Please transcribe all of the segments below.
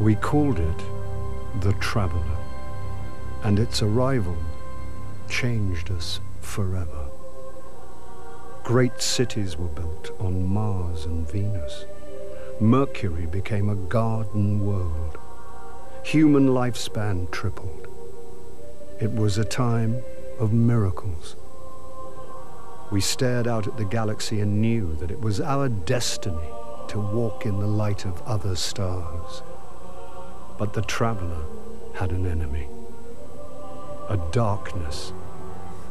We called it the Traveler, and its arrival changed us forever. Great cities were built on Mars and Venus. Mercury became a garden world. Human lifespan tripled. It was a time of miracles. We stared out at the galaxy and knew that it was our destiny to walk in the light of other stars. But the traveler had an enemy. A darkness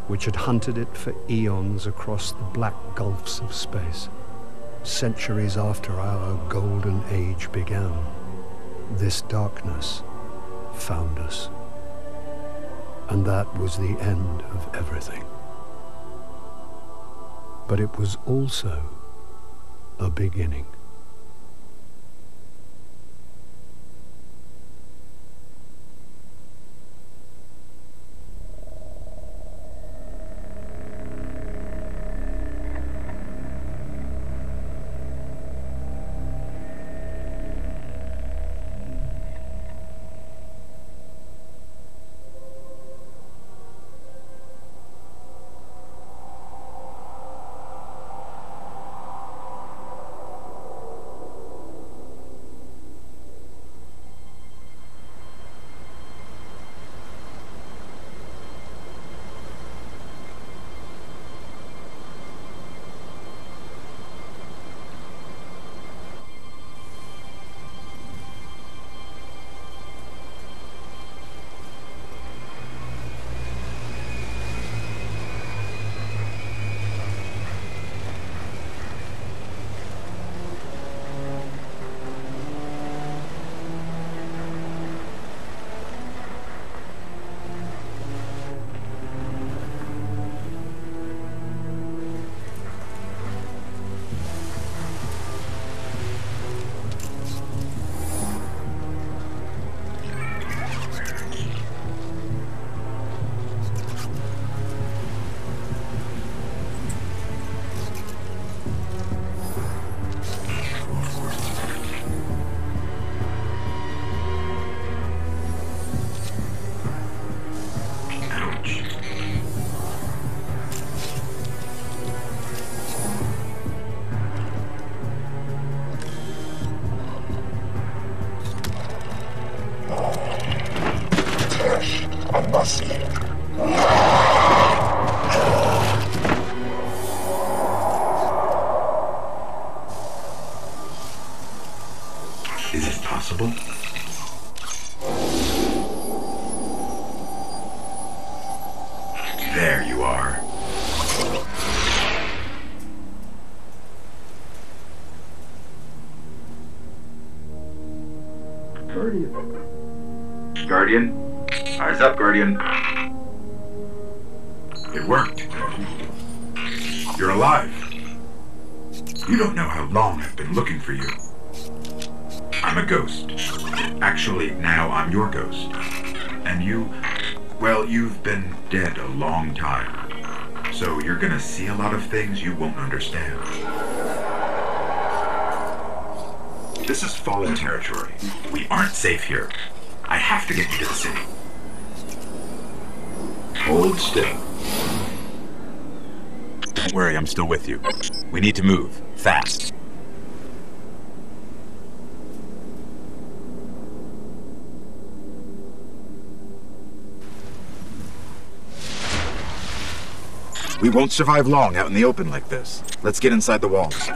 which had hunted it for eons across the black gulfs of space. Centuries after our golden age began, this darkness found us. And that was the end of everything. But it was also a beginning. Guardian. Eyes up, Guardian. It worked. You're alive. You don't know how long I've been looking for you. I'm a ghost. Actually, now I'm your ghost. And you, well, you've been dead a long time. So you're gonna see a lot of things you won't understand. This is fallen territory. We aren't safe here. I have to get you to the city. Hold still. Don't worry, I'm still with you. We need to move. Fast. We won't survive long out in the open like this. Let's get inside the walls.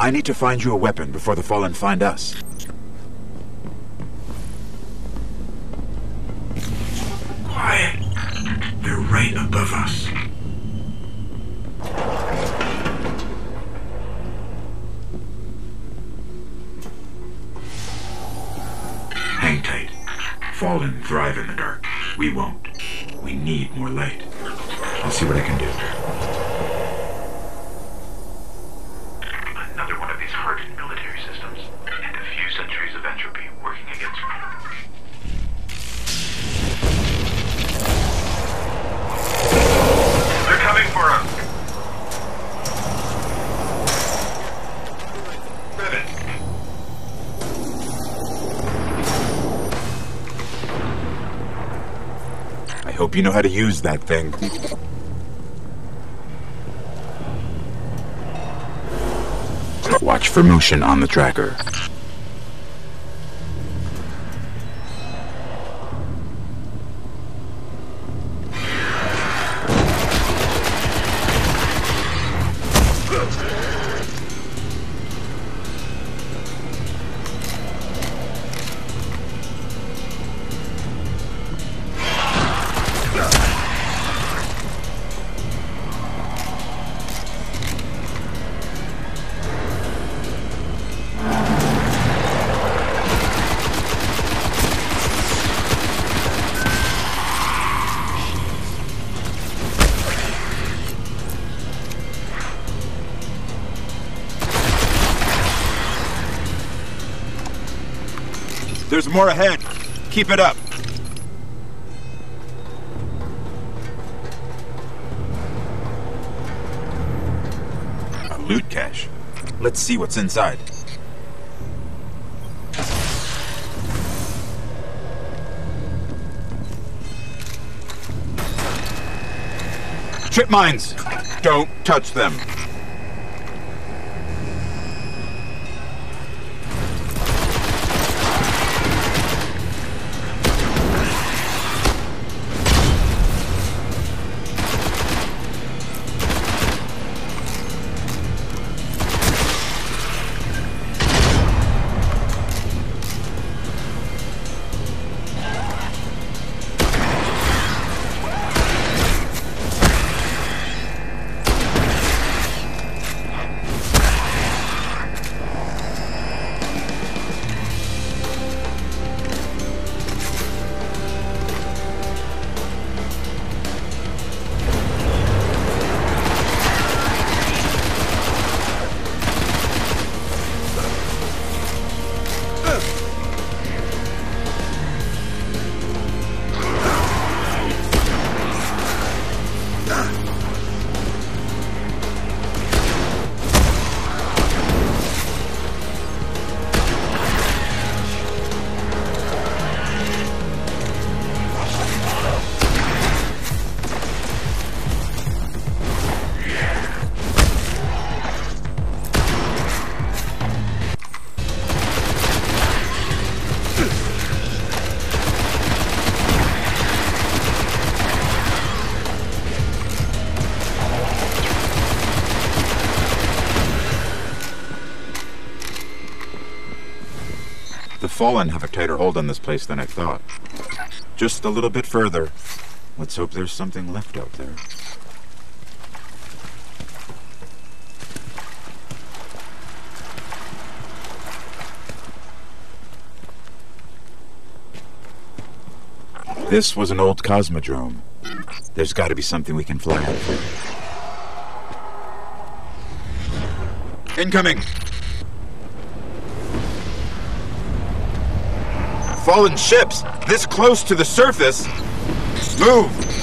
I need to find you a weapon before the Fallen find us. Quiet. They're right above us. Hang tight. Fallen thrive in the dark. We won't. We need more light. I'll see what I can do. Hope you know how to use that thing. Watch for motion on the tracker. There's more ahead. Keep it up. A loot cache. Let's see what's inside. Trip mines! Don't touch them. Fallen have a tighter hold on this place than I thought. Just a little bit further. Let's hope there's something left out there. This was an old cosmodrome. There's got to be something we can fly out of here. Incoming! Fallen ships! This close to the surface! Move!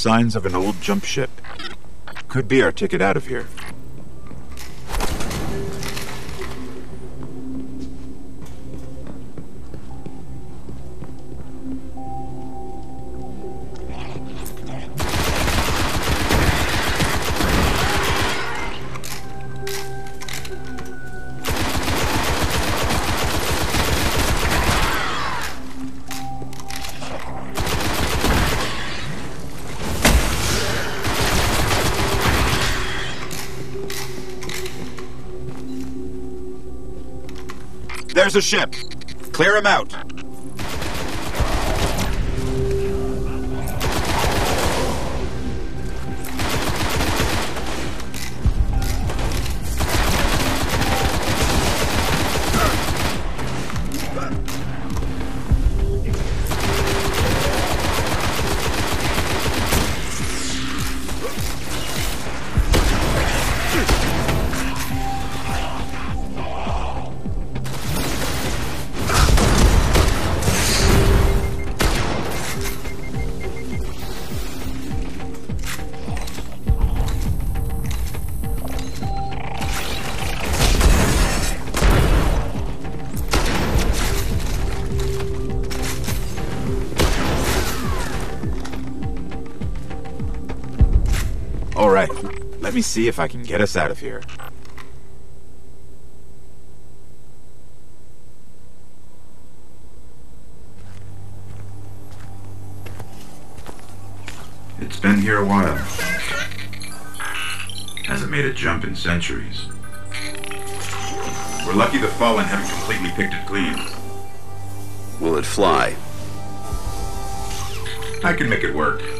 Signs of an old jump ship. Could be our ticket out of here. There's a ship. Clear him out. Me see if I can get us out of here. It's been here a while. Hasn't made a jump in centuries. We're lucky the Fallen haven't completely picked it clean. Will it fly? I can make it work.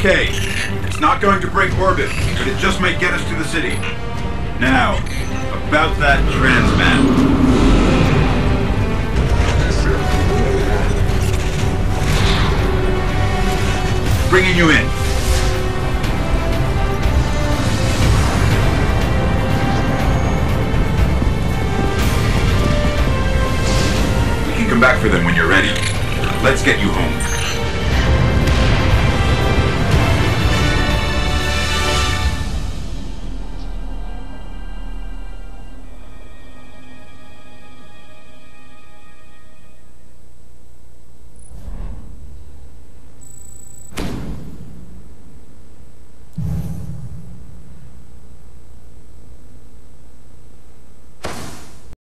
Okay, it's not going to break orbit, but it just might get us to the city. Now, about that transmat. Bringing you in. We can come back for them when you're ready. Let's get you home.